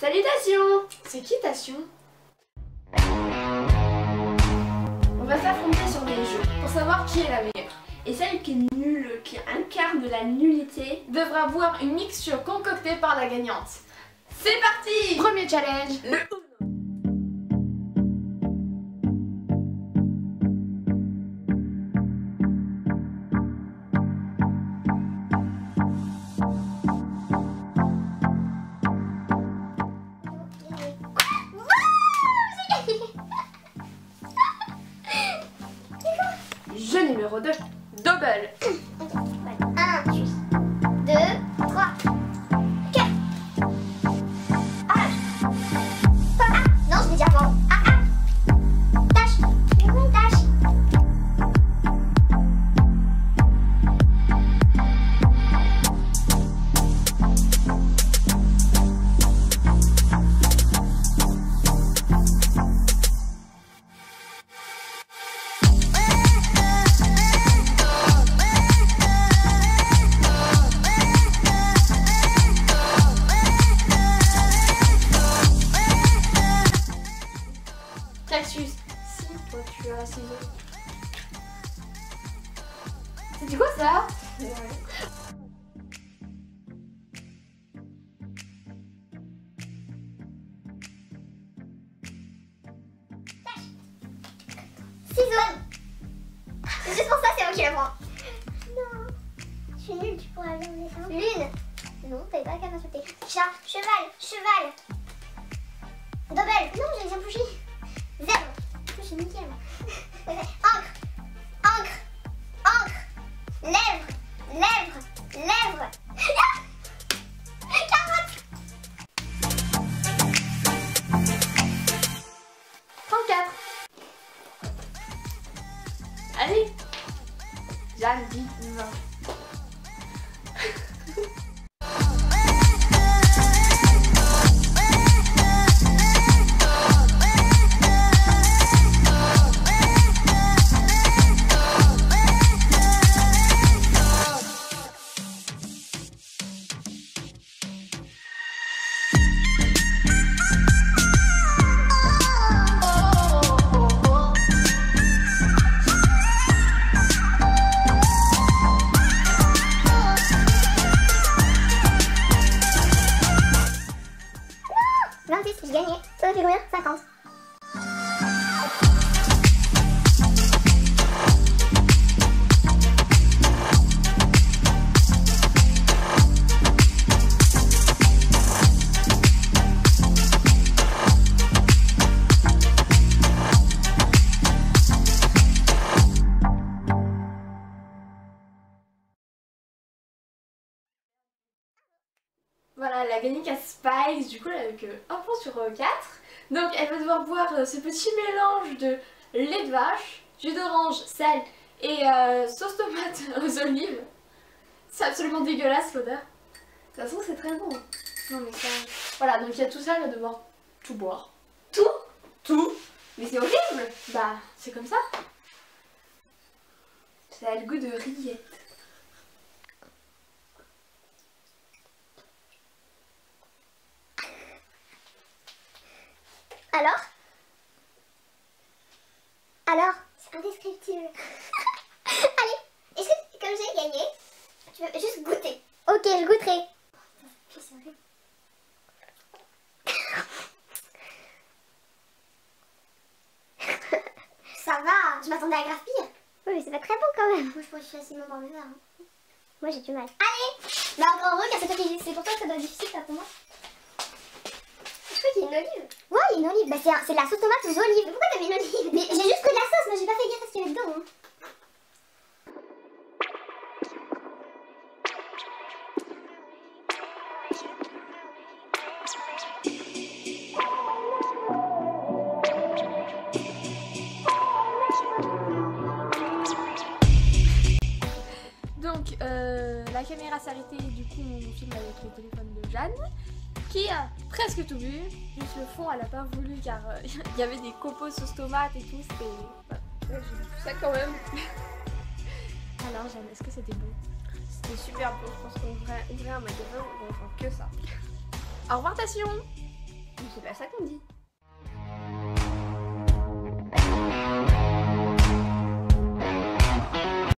Salutations C'est qui Tation On va s'affronter sur des jeux pour savoir qui est la meilleure. Et celle qui est nulle, qui incarne la nullité, devra boire une mixture concoctée par la gagnante. C'est parti Premier challenge. Le Dober. Cassius, si toi tu as ciseaux. C'est quoi ça Ciseaux C'est juste pour ça, c'est moi qui le prends. Non. Je suis nulle, tu pourras aller en dessin. Lune. Non, t'avais pas qu'à m'insulter. Chat, cheval, cheval. Lèvre. Lèvre. Carotte. 34. Allez. Jeanne dit 20. 26, je gagnais 2,50. Voilà, elle a gagné qu'à Spice, du coup elle a que 1 point sur 4. Donc elle va devoir boire euh, ce petit mélange de lait de vache, jus d'orange, sel et euh, sauce tomate aux olives. C'est absolument dégueulasse l'odeur. De toute façon c'est très bon. Non mais. Voilà, donc il y a tout ça, elle va tout boire. Tout? Tout? Mais c'est horrible Bah, c'est comme ça. Ça a le goût de rillette. Alors? Alors? C'est indescriptible. Allez, est-ce que comme j'ai gagné, tu veux juste goûter Ok, je goûterai. Ça va, je m'attendais à grave pire. Oui, mais c'est pas très bon quand même. Moi, je pourrais facilement le verre. hein. Moi, j'ai du mal. Allez Bah, en gros, car c'est pour toi que ça doit être difficile, pas pour moi. Y a une olive. Ouais, il y a une olive. Bah, c'est de la sauce tomate aux olives. Mais pourquoi t'as mis une olive Mais j'ai juste pris de la sauce, moi j'ai pas fait gaffe à ce qu'il y avait dedans. hein. Donc, euh, la caméra s'est arrêtée, du coup, on filme avec le téléphone de Jeanne, qui a presque tout bu. Juste le fond, elle a pas voulu car euh, il y avait des copeaux sauce tomate et tout. C'était. Ouais, J'ai bu tout ça quand même. Alors, Jeanne, est-ce que c'était bon? C'était super beau. Je pense qu'on devrait ouvrir un magasin où on vend que ça. Au revoir, Tation C'est pas ça qu'on dit.